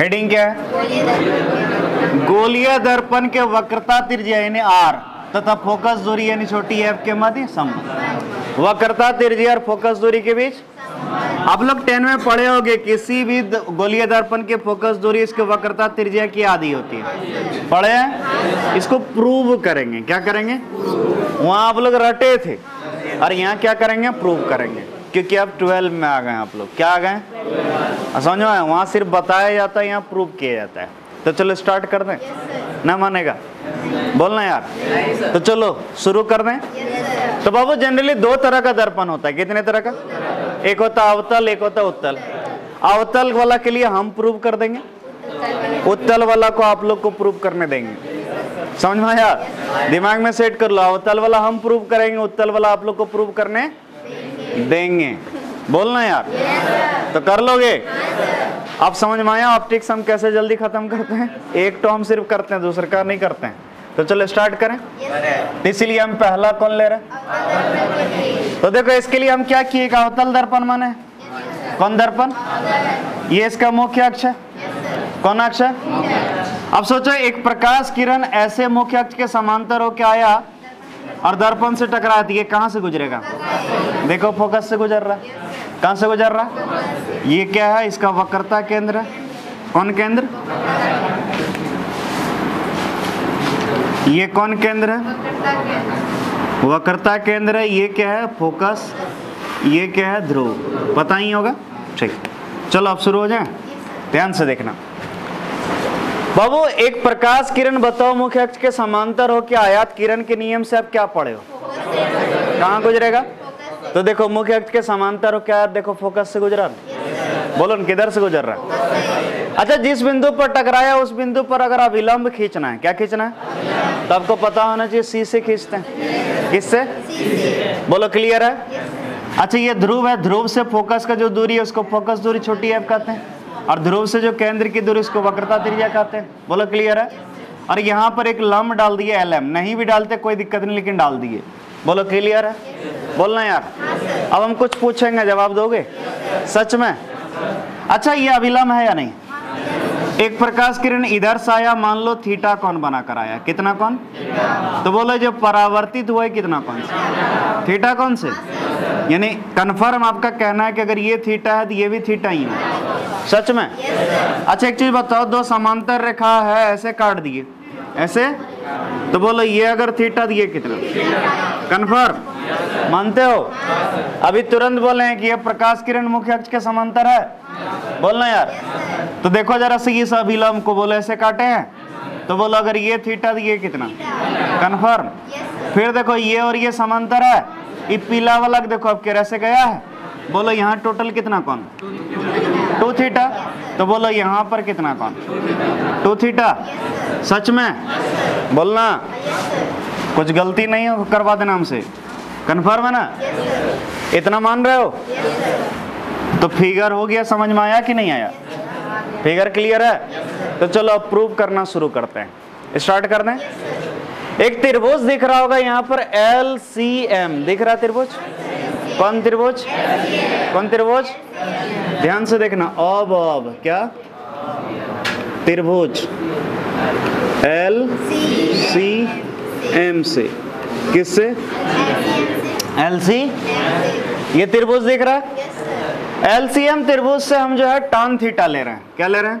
Heading क्या है? गोलीय दर्पण के वक्रता त्रिज्या, यानी आर तथा फोकस दूरी, यानी छोटी एफ़ के मध्य संबंध वक्रता त्रिज्या और फोकस दूरी के बीच? आप लोग टेन में पढ़े होंगे, किसी भी गोलीय दर्पण के फोकस दूरी, इसके वक्रता त्रिज्या की आधी होती है। पढ़े हैं? इसको प्रूव करेंगे। क्या करेंगे? वहाँ आप लोग रटे थे। और यहाँ क्या करेंगे? प्रूव करेंगे। क्योंकि अब ट्वेल्व में आ गए आप लोग। क्या आ गए? हाँ, समझ में आया? वहाँ सिर्फ़ बताया जाता है यहाँ प्रूव किया जाता है। तो चलो स्टार्ट कर दें। ना मानेगा? बोलना यार। तो चलो शुरू कर दें। तो बाबू जनरली दो तरह का दर्पण होता है। कितने तरह का? एक होता अवतल एक होता उत्तल। अवतल वाला के लिए हम प्रूव कर देंगे। उत्तल वाला को आप लोग को प्रूव करने देंगे। समझ में आया दिमाग में सेट कर लो। अवतल वाला हम प्रूव करेंगे उत्तल वाला आप लोग को प्रूव करने देंगे। बोलना यार? yes, तो कर लोगे? आप समझ में आया ऑप्टिक्स हम कैसे जल्दी खत्म करते हैं? एक तो हम सिर्फ़ करते हैं दूसरे का नहीं करते हैं। तो चलो स्टार्ट करें। तो इसीलिए हम पहला कौन ले रहे हैं? तो देखो इसके लिए हम क्या किए? अवतल दर्पण माने? कौन दर्पण? ये इसका मुख्य अक्ष है। कौन अक्ष है? अब सोचो एक प्रकाश किरण ऐसे मुख्य अक्ष के समांतर होके आया और दर्पण से टकराया तो ये कहाँ से गुजरेगा? देखो फोकस से गुजर रहा। है कहाँ से गुजर रहा? है ये क्या है? इसका वक्रता केंद्र। है कौन केंद्र? ये कौन केंद्र? है वक्रता केंद्र। है ये क्या है? फोकस। ये क्या है? ध्रुव। पता ही होगा? ठीक। चलो, अब शुरू हो जाए। ध्यान से देखना। बाबू, एक प्रकाश किरण बताओ, मुख्य अक्ष के समांतर हो के आयात किरण के नियम से आप क्या पढ़े हो? कहाँ गुजरेगा? तो देखो, मुख्य अक्ष के समांतर हो? क्या देखो फोकस से गुजरा। बोलो किधर से गुजर रहा है? अच्छा जिस बिंदु पर टकराया, उस बिंदु पर अगर अविलंब खींचना है, क्या खींचना है? तो आपको पता होना चाहिए सी से खींचते हैं। किससे? बोलो क्लियर है? अच्छा ये ध्रुव है, ध्रुव से फोकस का जो दूरी है, उसको फोकस दूरी छोटी एफ़ कहते हैं। और ध्रुव से जो केंद्र की दूरी, उसको वक्रता त्रिज्या कहते हैं। बोलो क्लियर है? और यहाँ पर एक लंब डाल दिए एल एम नहीं भी डालते, कोई दिक्कत नहीं, लेकिन डाल दिए। बोलो क्लियर है? बोलना यार। अब हम कुछ पूछेंगे, जवाब दोगे? सच में? अच्छा ये अभिलंब है या नहीं? एक प्रकाश किरण इधर से आया, मान लो थीटा कौन बना कर आया? कितना कौन? तो बोलो, जो परावर्तित हुआ है, कितना कौन से? थीटा कौन से? यानी कन्फर्म आपका कहना है कि अगर ये थीटा है तो ये भी थीटा ही है। सच में? अच्छा एक चीज़ बताओ, दो समांतर रेखा है, ऐसे काट दिए। ऐसे? तो बोलो, ये अगर थीटा तो ये कितना? कन्फर्म मानते हो? अभी तुरंत बोले हैं कि ये प्रकाश किरण मुख्य अक्ष के समांतर है। बोलना यार। तो देखो जरा से इस अभिलंब को बोलो, ऐसे काटे हैं? तो बोलो, अगर ये थीटा तो ये कितना? कन्फर्म फिर देखो, ये और ये समांतर है। ये पीला वाला, देखो, अब कैसे से गया है। बोलो, यहाँ टोटल कितना कौन टू थीटा? तो बोलो, यहाँ पर कितना कौन टू थीटा? सच में? बोलना। कुछ गलती नहीं हो, करवा देना हमसे। कन्फर्म है ना? इतना मान रहे हो? तो फिगर हो गया, समझ में आया कि नहीं आया? फिगर क्लियर है? तो चलो अब प्रूव करना शुरू करते हैं। स्टार्ट कर दें। एक त्रिभुज दिख रहा होगा यहाँ पर एल सी एम दिख रहा त्रिभुज? कौन त्रिभुज? कौन त्रिभुज? ध्यान से देखना। अब अब, क्या? त्रिभुज। एल सी एम से। किससे? एल सी ये त्रिभुज दिख रहा है? एल सी एम त्रिभुज से हम जो है टान थीटा ले रहे हैं। क्या ले रहे हैं?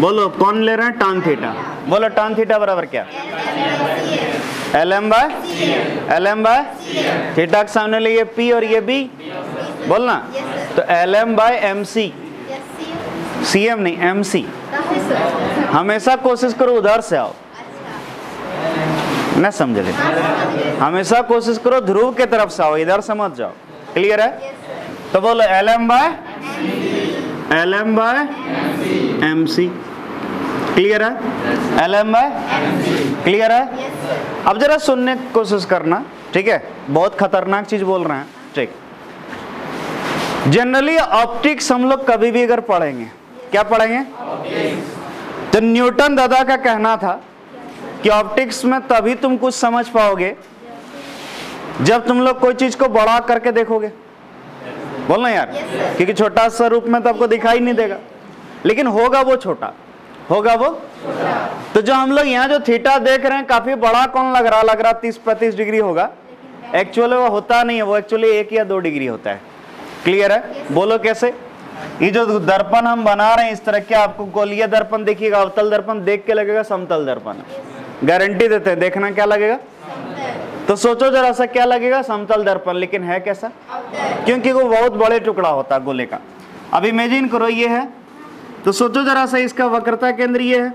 बोलो कौन ले रहे हैं टान थीटा बोलो टान थीटा बराबर क्या? L M by L M by theta के सामने लिए पी और ये बी बोलना? तो L M by M C C M नहीं एम सी हमेशा कोशिश करो उधर से आओ। न समझ ले हमेशा कोशिश करो ध्रुव के तरफ़ से आओ, इधर से मत जाओ। क्लियर है? तो बोलो L M by L M by M C clear है? एल एम बाय क्लियर है? अब जरा सुनने की कोशिश करना, ठीक है? बहुत खतरनाक चीज़ बोल रहे हैं, ठीक। जनरली ऑप्टिक्स हम लोग कभी भी अगर पढ़ेंगे, क्या पढ़ेंगे? तो न्यूटन दादा का कहना था कि ऑप्टिक्स में तभी तुम कुछ समझ पाओगे जब तुम लोग कोई चीज़ को बड़ा करके देखोगे। बोलना यार। क्योंकि छोटा सा रूप में तो आपको दिखाई नहीं देगा। लेकिन होगा वो छोटा। होगा वो? तो जो हम लोग यहाँ जो थीटा देख रहे हैं काफ़ी बड़ा कौन लग रहा? लग रहा तीस पैंतीस डिग्री होगा। एक्चुअली वो होता नहीं है वो एक्चुअली एक या दो डिग्री होता है। क्लियर है? बोलो कैसे? ये जो दर्पण हम बना रहे हैं, इस तरह के आपको गोलीय दर्पण देखिएगा अवतल दर्पण देख के लगेगा, समतल दर्पण। गारंटी देते हैं, देखना क्या लगेगा? तो सोचो जरा सा क्या लगेगा? समतल दर्पण, लेकिन है कैसा? क्योंकि वो बहुत बड़े टुकड़ा होता है गोले का। अब इमेजिन करो, ये है। तो सोचो जरा सा, इसका वक्रता केंद्र ये है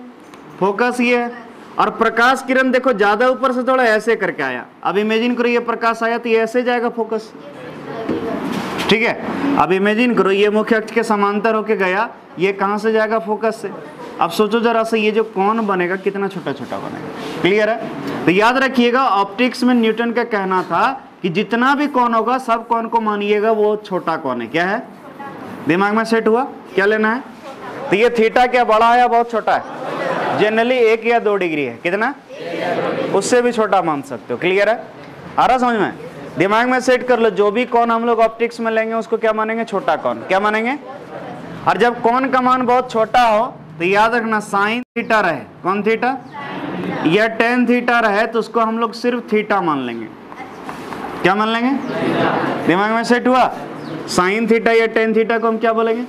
फोकस ये है, और प्रकाश किरण देखो, ज़्यादा ऊपर से थोड़ा ऐसे करके आया। अब इमेजिन करो, ये प्रकाश आया तो ये ऐसे जाएगा फोकस ठीक है? अब इमेजिन करो, ये मुख्य अक्ष के समांतर होके गया, ये कहाँ से जाएगा फोकस से? अब सोचो जरा सा, ये जो कौन बनेगा, कितना छोटा छोटा बनेगा? क्लियर है? तो याद रखिएगा ऑप्टिक्स में न्यूटन का कहना था कि जितना भी कौन होगा, सब कौन को मानिएगा, वो छोटा कौन है। क्या है? दिमाग में सेट हुआ? क्या लेना है? तो ये थीटा क्या बड़ा है या बहुत छोटा है? जनरली एक या दो डिग्री है। कितना? उससे भी छोटा मान सकते हो। क्लियर है? आ रहा समझ में? दिमाग में सेट कर लो जो भी कौन हम लोग ऑप्टिक्स में लेंगे उसको क्या मानेंगे? छोटा कौन। क्या मानेंगे? और जब कौन का मान बहुत छोटा हो तो याद रखना साइन थीटा रहे। कौन थीटा या टेन थीटा रहे तो उसको हम लोग सिर्फ़ थीटा मान लेंगे। क्या मान लेंगे? दिमाग में सेट हुआ? साइन थीटा या टेन थीटा को हम क्या बोलेंगे?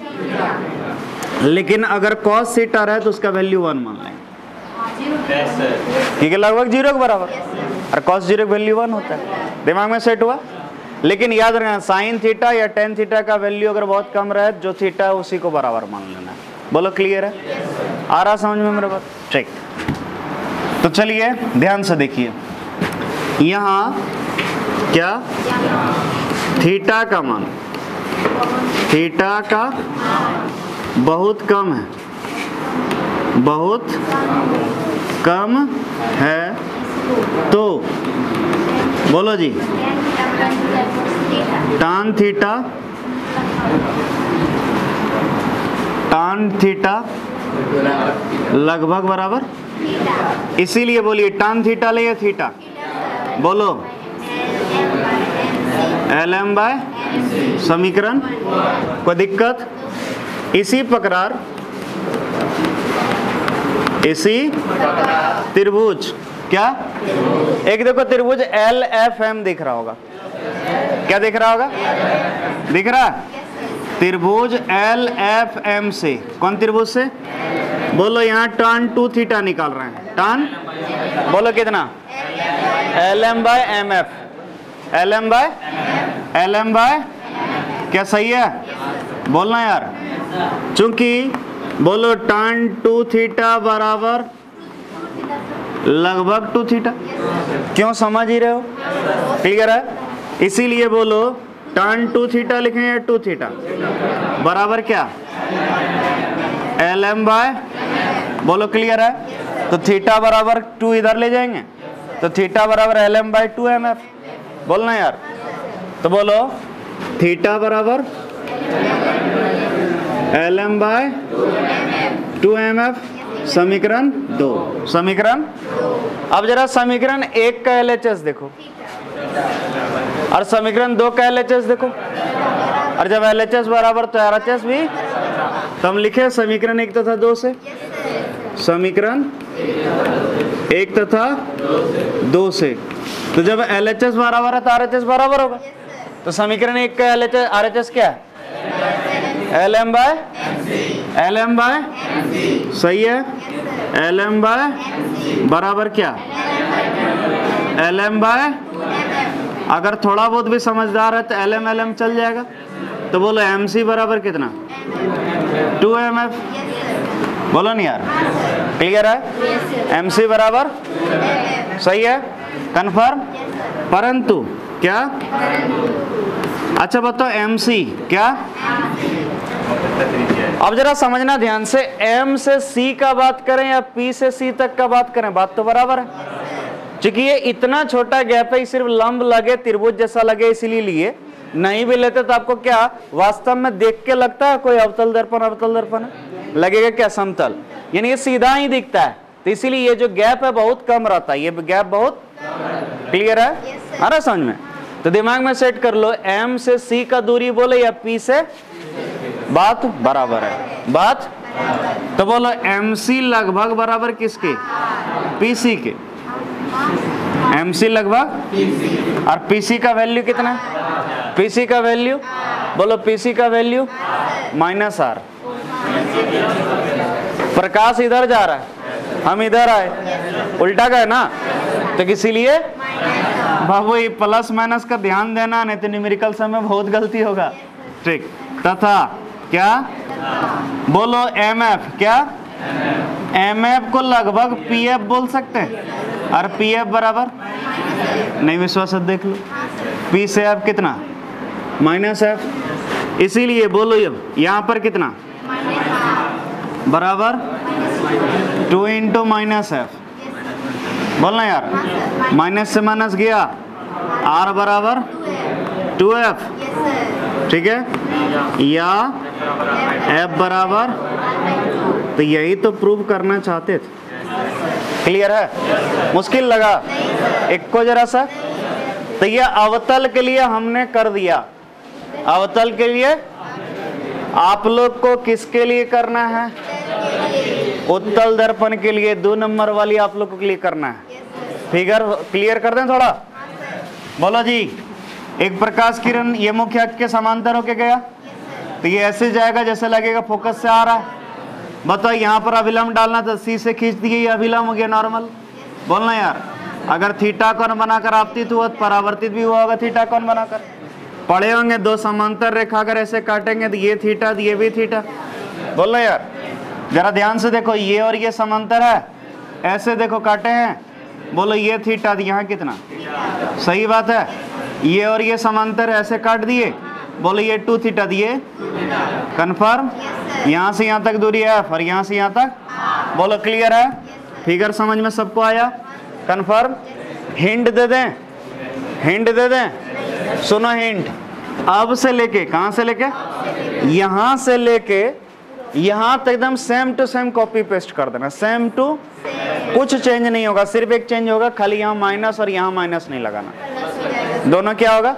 लेकिन अगर कॉस थीटा रहे तो उसका वैल्यू वन मान लेंगे। ठीक है लगभग ज़ीरो के बराबर। और कॉस ज़ीरो वैल्यू वन होता है। दिमाग में सेट हुआ? लेकिन याद रखना साइन थीटा या टेन थीटा का वैल्यू अगर बहुत कम रहे, जो थीटा है उसी को बराबर मान लेना है। बोलो क्लियर है? आ रहा समझ में मेरे बात? ठीक। तो चलिए, ध्यान से देखिए। यहाँ क्या? थीटा का मान। थीटा का बहुत कम है। बहुत कम है। तो बोलो जी। टान थीटा टान थीटा लगभग बराबर? इसीलिए बोलिए टान थीटा ले या थीटा बोलो। एल एम बाय समीकरण? कोई दिक्कत? इसी प्रकार, इसी त्रिभुज। क्या? एक देखो, त्रिभुज एल एफ़ एम दिख रहा होगा। क्या दिख रहा होगा? दिख रहा? त्रिभुज एल एफ़ एम से। कौन त्रिभुज से? बोलो, यहाँ टर्न टू थीटा निकाल रहे हैं। टर्न बोलो, कितना? L M by M F L M by L M by क्या सही है? बोलना यार। चूँकि, बोलो टर्न टू थीटा बराबर लगभग टू थीटा क्यों समझ ही रहे हो? क्लियर है? इसीलिए बोलो टर्न टू थीटा लिखें या टू थीटा बराबर क्या? एल एम बाय बोलो क्लियर है? तो थीटा बराबर टू इधर ले जाएँगे। तो थीटा बराबर L M by two M F बोलना यार। तो बोलो थीटा बराबर L M by two M F समीकरण दो। समीकरण? अब जरा समीकरण एक का एल एच एस देखो। और समीकरण दो का एल एच एस देखो। और जब एल एच एस बराबर तो आरएचएस भी। तो हम लिखे समीकरण एक तथा दो से। समीकरण एक तथा दो से। तो जब एल एच एस बराबर है तो आर एच एस बराबर होगा। तो समीकरण एक का L H R H S क्या L M by L M by सही है? एल एम बाय बराबर क्या? एल एम बाय अगर थोड़ा बहुत भी समझदार है तो एल एम एल एम चल जाएगा। तो बोलो एम सी बराबर कितना? टू एम एफ़ बोलो नहीं यार। क्लियर है? एम सी बराबर? सही है? कन्फर्म परंतु, क्या? अच्छा बताओ एम सी क्या? अब जरा समझना ध्यान से एम से सी का बात करें या पी से सी तक का बात करें बात तो बराबर है। क्योंकि ये इतना छोटा गैप है सिर्फ़ लंब लगे त्रिभुज जैसा लगे इसीलिए लिए। नहीं भी लेते तो आपको क्या वास्तव में देख के लगता है कोई अवतल दर्पण अवतल दर्पण? लगेगा क्या समतल? यानी ये सीधा ही दिखता है। तो इसीलिए ये जो गैप है बहुत कम रहता है। ये गैप बहुत क्लियर है? आ रहा समझ में? तो दिमाग में सेट कर लो एम से सी का दूरी बोले या पी से बात बराबर है। बात? तो बोलो एम सी लगभग बराबर किसके? पीसी के। एम सी लगभग? और पीसी का वैल्यू कितना? है पीसी का वैल्यू बोलो पीसी का वैल्यू माइनस आर प्रकाश इधर जा रहा है। हम इधर आए। उल्टा गए ना? तो इसीलिए? बाबू, ये प्लस माइनस का ध्यान देना, नहीं तो न्यूमेरिकल समय बहुत गलती होगा। ठीक। तथा क्या? बोलो एम एफ़ क्या? एम एफ़ को लगभग पी एफ़ बोल सकते हैं। और पी एफ़ बराबर? नहीं विश्वास है देख लो। पी से एफ़ कितना? माइनस एफ़ इसीलिए बोलो ये यहाँ पर कितना? बराबर? टू इंटू माइनस एफ़ बोलना यार। माइनस से माइनस गया। आर बराबर? टू एफ़ ठीक है? या एफ़ बराबर? तो यही तो प्रूव करना चाहते थे। क्लियर है? मुश्किल लगा। एक को जरा सा। तो ये अवतल के लिए हमने कर दिया। अवतल के लिए आप लोग को किसके लिए करना है? उत्तल दर्पण के लिए, दो नंबर वाली आप लोग के लिए करना है। फिगर क्लियर कर दें थोड़ा? बोलो जी। एक प्रकाश किरण, ये मुख्य के समांतर होके गया। तो ये ऐसे जाएगा जैसे लगेगा फोकस से आ रहा है। बताओ, यहाँ पर अभिलंब डालना तो सी से खींच दिए, ये अभिलंब हो गया नॉर्मल बोलना यार, अगर थीटा कौन बनाकर आपतित हुआ तो परावर्तित भी हुआ होगा थीटा कौन बनाकर। पढ़े होंगे दो समांतर रेखा अगर ऐसे काटेंगे तो ये थीटा तो ये भी थीटा बोलना यार, जरा ध्यान से देखो, ये और ये समांतर है। ऐसे देखो, काटे हैं। बोलो, ये थीटा यहाँ कितना? सही बात है। ये और ये समांतर ऐसे काट दिए। बोलो ये टू थीटा दिए। कन्फर्म यहाँ से यहाँ तक दूरी है और यहाँ से यहाँ तक? बोलो क्लियर है? फिगर समझ में सबको आया? कन्फर्म हिंट दे दें। हिंट दे दें। सुनो हिंट अब से लेके, कहाँ से लेके? यहाँ से लेके, यहाँ तक एकदम same to same copy paste कर देना। सेम टू कुछ चेंज नहीं होगा। सिर्फ़ एक चेंज होगा, खाली यहाँ माइनस और यहाँ माइनस नहीं लगाना। दोनों क्या होगा?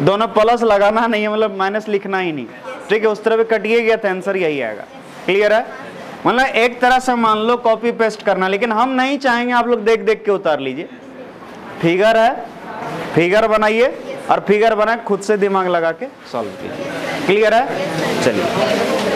दोनों प्लस लगाना नहीं है मतलब माइनस लिखना ही नहीं। ठीक है, उस तरह भी कटिए गया तो आंसर यही आएगा। क्लियर है? मतलब एक तरह से मान लो कॉपी पेस्ट करना, लेकिन हम नहीं चाहेंगे, आप लोग देख देख के उतार लीजिए। फिगर है? फिगर बनाइए और फिगर बनाए, खुद से दिमाग लगा के सॉल्व कीजिए। क्लियर है? चलिए।